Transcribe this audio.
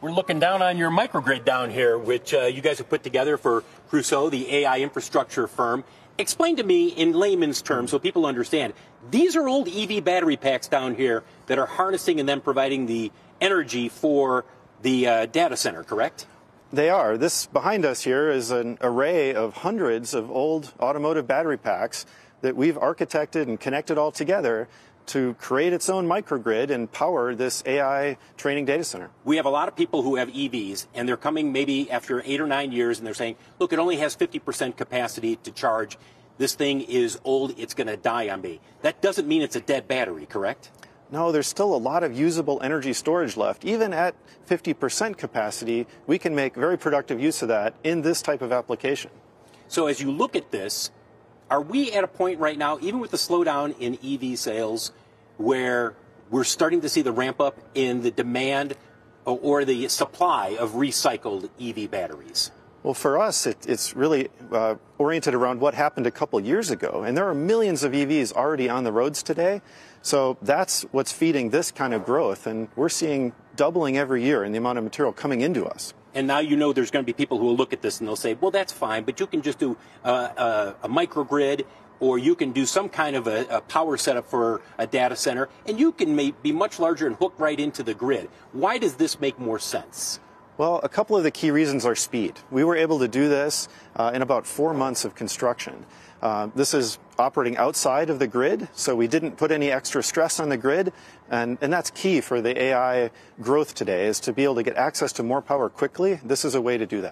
we're looking down on your microgrid down here, which uh, you guys have put together for Crusoe, the AI infrastructure firm. Explain to me in layman's terms so people understand. These are old EV battery packs down here that are harnessing and then providing the energy for the uh, data center, correct? They are. This behind us here is an array of hundreds of old automotive battery packs that we've architected and connected all together to create its own microgrid and power this AI training data center. We have a lot of people who have EVs, and they're coming maybe after eight or nine years, and they're saying, look, it only has 50% capacity to charge. This thing is old, it's going to die on me. That doesn't mean it's a dead battery, correct? No, there's still a lot of usable energy storage left. Even at 50% capacity, we can make very productive use of that in this type of application. So as you look at this, are we at a point right now, even with the slowdown in EV sales, where we're starting to see the ramp up in the demand or the supply of recycled EV batteries? Well, for us, it, it's really uh, oriented around what happened a couple years ago. And there are millions of EVs already on the roads today. So that's what's feeding this kind of growth. And we're seeing doubling every year in the amount of material coming into us. And now you know there's going to be people who will look at this and they'll say, well, that's fine, but you can just do uh, a, a microgrid or you can do some kind of a, a, power setup for a data center, and you can be much larger and hook right into the grid. Why does this make more sense? Well, a couple of the key reasons are speed. We were able to do this uh, in about four months of construction. Uh, this is operating outside of the grid, so we didn't put any extra stress on the grid, and, and that's key for the AI growth today, is to be able to get access to more power quickly. This is a way to do that.